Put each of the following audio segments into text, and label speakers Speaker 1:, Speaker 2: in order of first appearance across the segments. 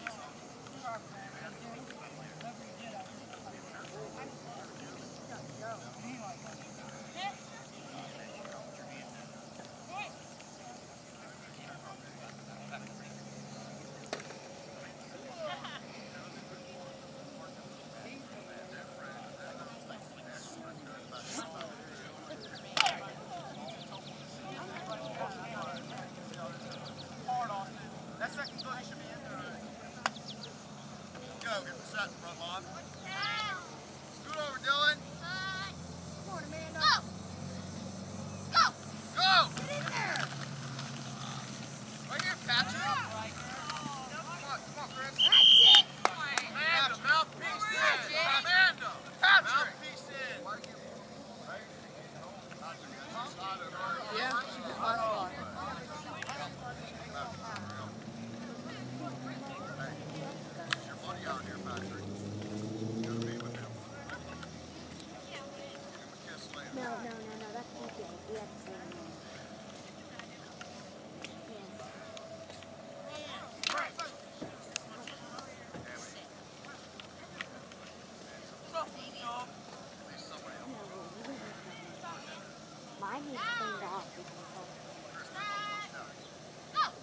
Speaker 1: Thank you. go. Get the set, front
Speaker 2: lawn. I need to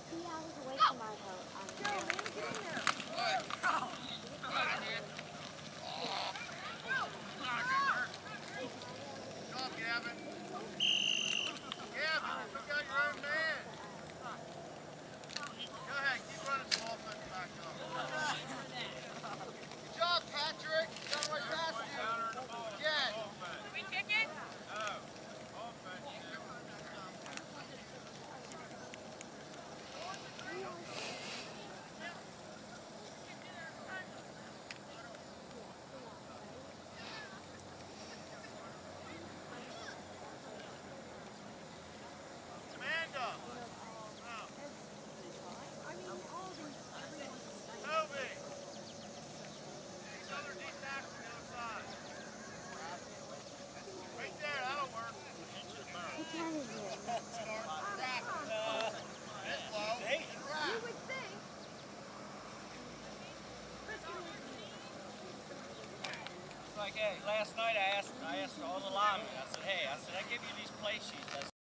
Speaker 2: clean away from my
Speaker 3: like, hey, last night I asked, I asked all the linemen, I said, hey, I said, I give you these play sheets. I